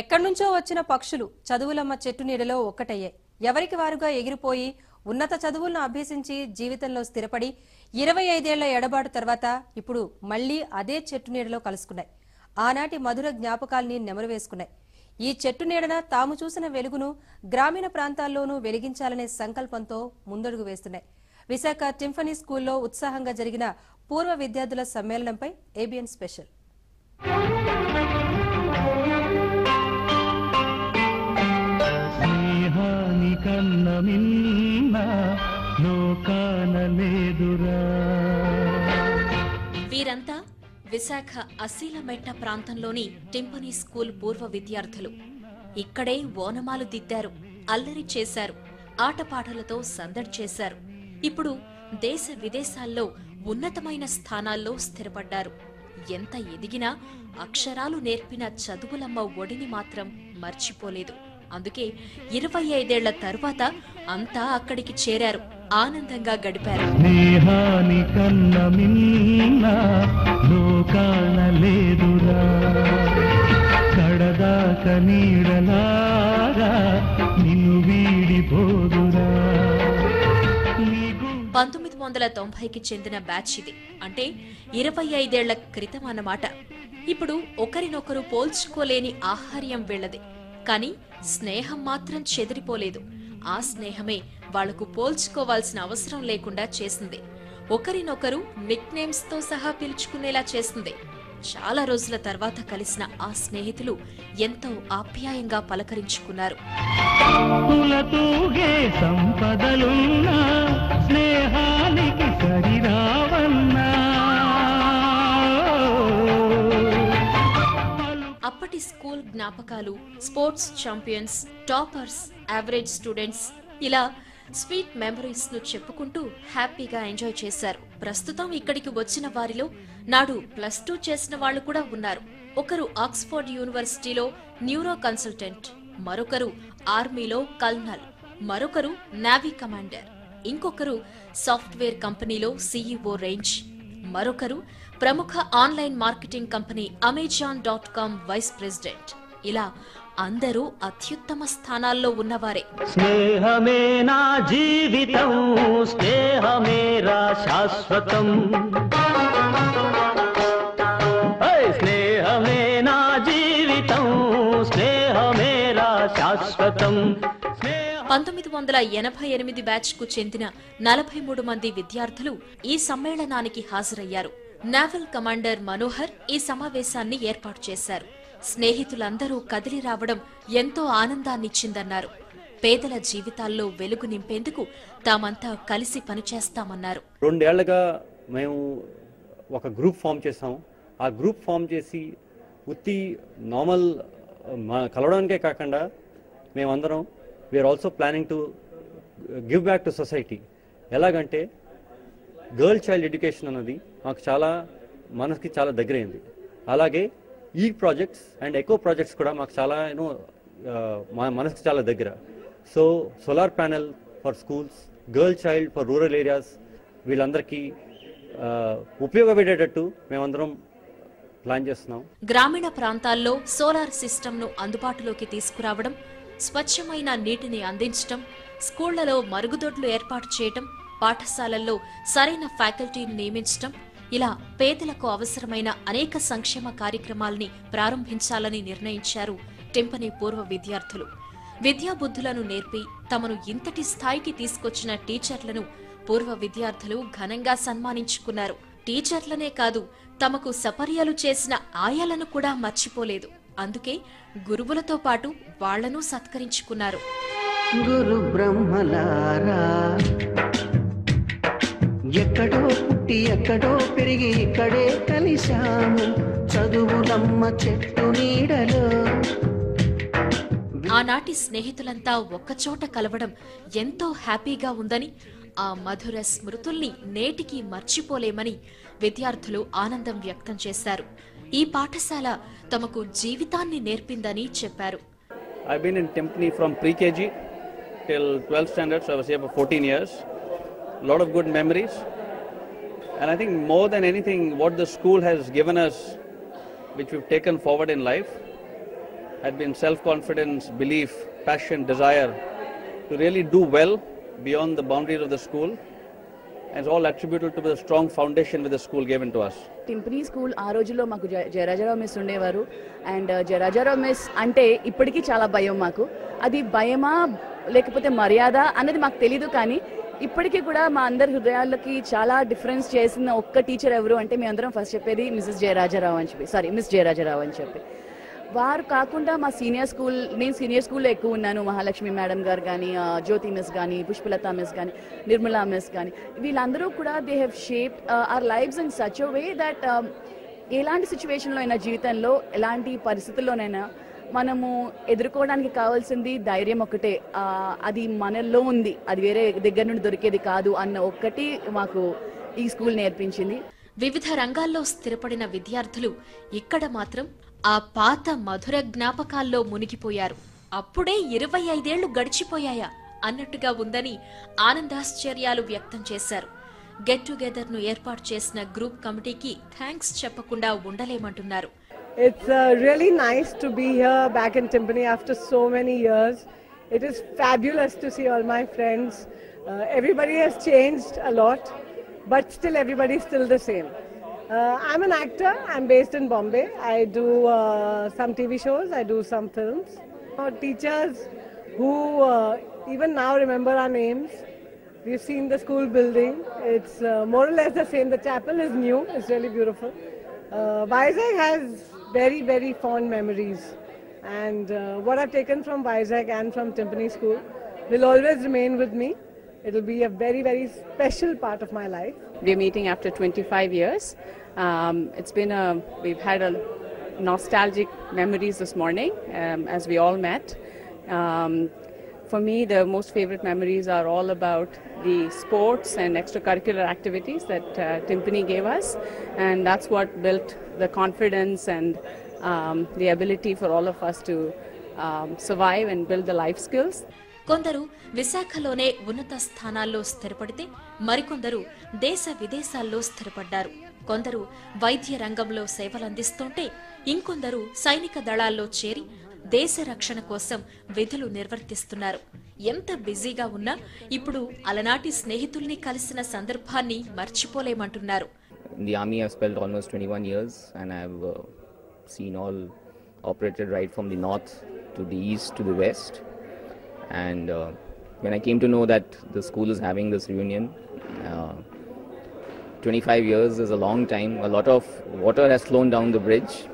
ఎక్కడి నుంచో వచ్చిన పక్షులు చదువులమ్మ చెట్టు నీడలో ఒక్కటయ్యాయి. ఎవరికి వారుగా ఎగిరిపోయి ఉన్నత చదువులను అభ్యసించి జీవితంలో స్థిరపడి ఇరవై ఐదేళ్ళ ఎడబాటు తర్వాత ఇప్పుడు మళ్ళీ అదే చెట్టు నీడలో కలుసుకున్నాయి. ఆనాటి మధుర జ్ఞాపకాల్ని నెమరు వేసుకున్నాయి ఈ చెట్టు నీడన తాము చూసిన వెలుగును గ్రామీణ ప్రాంతాల్లోనూ వెలిగించాలనే సంకల్పంతో ముందడుగు వేస్తున్నాయి. విశాఖ టింఫనీ స్కూల్లో ఉత్సాహంగా జరిగిన పూర్వ విద్యార్థుల సమ్మేళనంపై ఏబిఎన్ స్పెషల్. కన్న మిన్న లోకాన లేదురా. వీరంతా విశాఖ అసీలమెట్ట ప్రాంతంలోని టింపనీ స్కూల్ పూర్వ విద్యార్థులు. ఇక్కడే ఓనమాలు దిద్దారు అల్లరి చేశారు ఆటపాటలతో సందడి చేశారు. ఇప్పుడు దేశ విదేశాల్లో ఉన్నతమైన స్థానాల్లో స్థిరపడ్డారు. ఎంత ఎదిగినా అక్షరాలు నేర్పిన చదువులమ్మ ఒడిని మాత్రం మర్చిపోలేదు. అందుకే ఇరవై ఐదేళ్ళ తరువాత అంతా అక్కడికి చేరారు. ఆనందంగా గడిపారు. కడదాక నిన్ను వీడిపోదురా. పంతొమ్మిది వందల తొంభైకి చెందిన బ్యాచ్ ఇది. అంటే ఇరవై ఐదేళ్ళ క్రితం అన్నమాట. ఇప్పుడు ఒకరినొకరు పోల్చుకోలేని ఆహార్యం వీళ్ళది. కానీ స్నేహం మాత్రం చెదిరిపోలేదు. ఆ స్నేహమే వాళ్ళకు పోల్చుకోవాల్సిన అవసరం లేకుండా చేసింది. ఒకరినొకరు నిక్ నేమ్స్తో సహా పిలుచుకునేలా చేస్తుంది చాలా రోజుల తర్వాత కలిసిన ఆ స్నేహితులు ఎంతో ఆప్యాయంగా పలకరించుకున్నారు. సంపదలున్నా స్నేహానికి సరిరావన్నా అప్పటి స్కూల్ జ్ఞాపకాలు sports champions toppers average students ఇలా స్వీట్ మెమరీస్ను చెప్పుకుంటూ హ్యాపీగా ఎంజాయ్ చేశారు. ప్రస్తుతం ఇక్కడికి వచ్చిన వారిలో నాడు ప్లస్ టూ చేసిన వాళ్ళు కూడా ఉన్నారు. ఒకరు ఆక్స్ఫోర్డ్ యూనివర్సిటీలో న్యూరో కన్సల్టెంట్ మరొకరు ఆర్మీలో కల్నల్ మరొకరు నావీ కమాండర్ ఇంకొకరు సాఫ్ట్వేర్ కంపెనీలో సీఈఓ రేంజ్ మరొకరు ప్రముఖ online marketing company Amazon dot com vice president. ఇలా అందరూ అత్యుత్తమ స్థానాల్లో ఉన్నవారే. స్నేహమే నా జీవితం స్నేహమేరా శాశ్వతం. స్నేహమే నా జీవితం స్నేహమేరా శాశ్వతం. పంతొమ్మిది వందల ఎనభై ఎనిమిది బ్యాచ్కు చెందిన నలభై మూడు మంది విద్యార్థులు ఈ సమ్మేళనానికి హాజరయ్యారు. నావల్ కమాండర్ మనోహర్ ఈ సమావేశాన్ని ఏర్పాటు చేశారు. స్నేహితులందరూ కదిలి రావడం ఎంతో ఆనందాన్నిచ్చిందన్నారు. పేదల జీవితాల్లో వెలుగు నింపేందుకు తామంతా కలిసి పనిచేస్తామన్నారు. రెండేళ్ళుగా మేము ఒక గ్రూప్ ఫామ్ చేసాము ఆ గ్రూప్ ఫామ్ చేసి ఉత్తి నార్మల్ కలవడానికే కాకుండా మేమందరం we are also planning to give back to society ఎలాగంటే గర్ల్ చైల్డ్ ఎడ్యుకేషన్ అన్నది మాకు చాలా మనసుకి చాలా దగ్గరైంది. అలాగే ఈ ప్రాజెక్ట్స్ అండ్ ఎకో ప్రాజెక్ట్స్ కూడా మాకు చాలా యూనో uh, మా మనసుకి చాలా దగ్గర. So solar panel for schools girl child for rural areas వీళ్ళందరికీ uh, ఉపయోగపడేటట్టు మేమందరం ప్లాన్ చేస్తున్నాం. గ్రామీణ ప్రాంతాల్లో సోలార్ సిస్టమ్ను అందుబాటులోకి తీసుకురావడం స్వచ్ఛమైన నీటిని అందించటం స్కూళ్ళలో మరుగుదొడ్లు ఏర్పాటు చేయటం పాఠశాలల్లో సరైన ఫ్యాకల్టీని నియమించటం ఇలా పేదలకు అవసరమైన అనేక సంక్షేమ కార్యక్రమాల్ని ప్రారంభించాలని నిర్ణయించారు టెంపనీ పూర్వ విద్యార్థులు. విద్యాబుద్ధులను నేర్పి తమను ఇంతటి స్థాయికి తీసుకొచ్చిన టీచర్లను పూర్వ విద్యార్థులు ఘనంగా సన్మానించుకున్నారు. టీచర్లనే కాదు తమకు సపర్యలు చేసిన ఆయాలను కూడా మర్చిపోలేదు. అందుకే గురువులతో పాటు వాళ్ళను సత్కరించుకున్నారు. గురు బ్రహ్మలారా ఎక్కడో పుట్టి ఎక్కడో పెరిగి ఇక్కడే కలిశాము. చదువులమ్మ చెట్టు నీడలో. ఆనాటి స్నేహితులంతా ఒక్కచోట కలవడం ఎంతో హ్యాపీగా ఉందని ఆ మధుర స్మృతుల్ని నేటికి మర్చిపోలేమని విద్యార్థులు ఆనందం వ్యక్తం చేశారు. ఈ పాఠశాల తమకు జీవితాన్ని నేర్పిందని చెప్పారు I've been in Timpani from pre-KG till 12th standard, so I was here for 14 years. Lot of good memories. And I think more than anything, what the school has given us, which we've taken forward in life, had been self confidence, belief, passion, desire to really do well beyond the boundaries of the school. And all attributed to the strong foundation with the school given to us. Timpany school ఆ రోజుల్లో మాకు Jayarajarao miss ఉండేవారు. And uh, Jayarajarao miss అంటే ఇప్పటికీ చాలా భయం మాకు. అది భయమా లేకపోతే మర్యాద అన్నది మాకు తెలీదు కానీ ఇప్పటికీ కూడా మా అందరి హృదయాలకి చాలా డిఫరెన్స్ చేసిన ఒక్క టీచర్ ఎవరు అంటే మేము అందరం ఫస్ట్ చెప్పేది మిసెస్ జయరాజారావు అని చెప్పి సారీ మిస్ జయరాజారావు అని చెప్పి. వారు కాకుండా మా సీనియర్ స్కూల్ నేను సీనియర్ స్కూల్లో ఎక్కువ ఉన్నాను. మహాలక్ష్మి మేడం గారు కానీ జ్యోతి మిస్ కానీ పుష్పలత మిస్ కానీ నిర్మలా మిస్ కానీ వీళ్ళందరూ కూడా they have shape our lives in such a way that ఎలాంటి సిచ్యువేషన్లో అయినా జీవితంలో ఎలాంటి పరిస్థితుల్లోనైనా మనము ఎదుర్కోవడానికి కావాల్సింది ధైర్యం ఒకటే. అది మనలో ఉంది. అది వేరే దగ్గర నుండి దొరికేది కాదు అన్న ఒక్కటి మాకు ఈ స్కూల్ నేర్పించింది. వివిధ రంగాల్లో స్థిరపడిన విద్యార్థులు ఇక్కడ మాత్రం ఆ పాత మధుర జ్ఞాపకాల్లో మునిగిపోయారు. అప్పుడే ఇరవై ఐదేళ్ళు గడిచిపోయాయా అన్నట్టుగా ఉందని ఆనందాశ్చర్యాలు వ్యక్తం చేశారు. గెట్ టుగెదర్ను ఏర్పాటు చేసిన గ్రూప్ కమిటీకి థ్యాంక్స్ చెప్పకుండా ఉండలేమంటున్నారు. It's really nice to be here back in Timpany after so many years it is fabulous to see all my friends everybody has changed a lot but still everybody still the same Uh, I'm an actor. I'm based in Bombay. I do uh, some TV shows. I do some films. Uh, teachers who uh, even now remember our names. We've seen the school building. It's uh, more or less the same. The chapel is new. It's really beautiful. Uh, Vizag has very, very fond memories. And uh, what I've taken from Vizag and from Timpani School will always remain with me. It'll be a very, very special part of my life. We're meeting after 25 years. Um, it's been a, we've had a nostalgic memories this morning um, as we all met. Um, for me, the most favorite memories are all about the sports and extracurricular activities that uh, Timpani gave us, and that's what built the confidence and um, the ability for all of us to um, survive and build the life skills. కొందరు విశాఖలోనే ఉన్నత స్థానాల్లో స్థిరపడితే మరికొందరు దేశ విదేశాల్లో స్థిరపడ్డారు. కొందరు వైద్య రంగంలో సేవలందిస్తుంటే ఇంకొందరు సైనిక దళాల్లో చేరి దేశ రక్షణ కోసం విధులు నిర్వర్తిస్తున్నారు. ఎంత బిజీగా ఉన్నా ఇప్పుడు అలనాటి స్నేహితుల్ని కలిసిన సందర్భాన్ని మర్చిపోలేమంటున్నారు. In the army, I've spent almost 21 years, and I've uh, seen all operated right from the north to the. And uh, when I came to know that the school is having this reunion, uh, 25 years is a long time. A lot of water has flown down the bridge,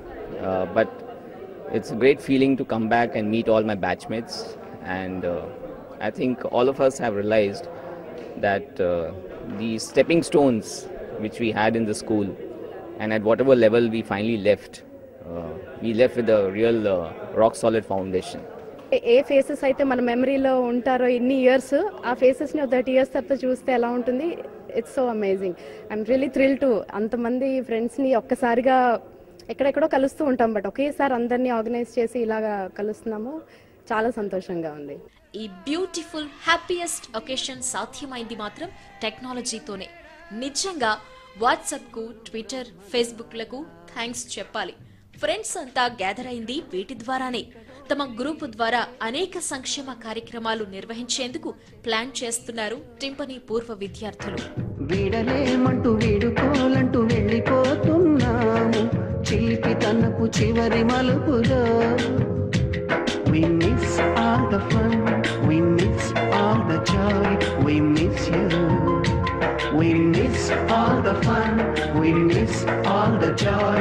uh, but it's a great feeling to come back and meet all my batchmates. And uh, I think all of us have realized that uh, the stepping stones which we had in the school, and at whatever level we finally left, uh, we left with a real rock solid foundation. ఏ faces అయితే మన మెమరీలో ఉంటారో ఇన్ని years ఆ ఫేసెస్ని thirty years తర్వాత చూస్తే ఎలా ఉంటుంది? It's so amazing I'm really thrill to అంతమంది ఫ్రెండ్స్ని ఒక్కసారిగా ఎక్కడెక్కడో కలుస్తూ ఉంటాం. బట్ ఒకేసారి అందరినీ ఆర్గనైజ్ చేసి ఇలాగా కలుస్తున్నాము. చాలా సంతోషంగా ఉంది. ఈ బ్యూటిఫుల్ హ్యాపీయెస్ట్ ఒకేషన్ సాధ్యమైంది మాత్రం టెక్నాలజీతోనే నిజంగా వాట్సాప్కు ట్విట్టర్ ఫేస్బుక్లకు థ్యాంక్స్ చెప్పాలి. ఫ్రెండ్స్ అంతా గ్యాదర్ అయింది వీటి ద్వారానే. తమ గ్రూపు ద్వారా అనేక సంక్షేమ కార్యక్రమాలు నిర్వహించేందుకు ప్లాన్ చేస్తున్నారు టింపనీ పూర్వ విద్యార్థులు. వీడలేమంటూ వీడుకోలంటూ వెళ్ళిపోతున్నాము. చిలిపి తనకు చివరి మలుపులో. We miss all the fun, we miss all the joy, we miss you. We miss all the fun, we miss all the joy,